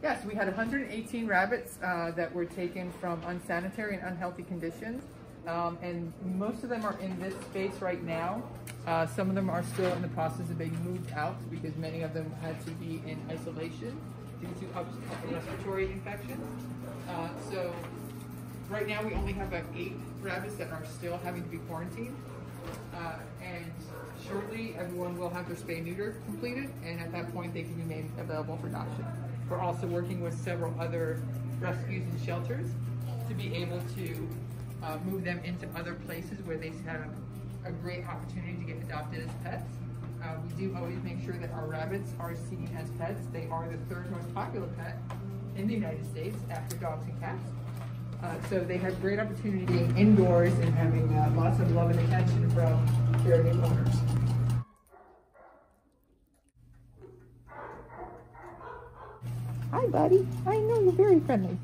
Yes, we had 118 rabbits uh, that were taken from unsanitary and unhealthy conditions. Um, and most of them are in this space right now. Uh, some of them are still in the process of being moved out because many of them had to be in isolation due to respiratory infections. Uh, so right now we only have about eight rabbits that are still having to be quarantined. Uh, and shortly everyone will have their spay neuter completed and at that point they can be made available for adoption. We're also working with several other rescues and shelters to be able to uh, move them into other places where they have a great opportunity to get adopted as pets. Uh, we do always make sure that our rabbits are seen as pets. They are the third most popular pet in the United States after dogs and cats. Uh, so they have great opportunity indoors and having uh, lots of love and attention from their new owners. Hi, buddy. I know you're very friendly.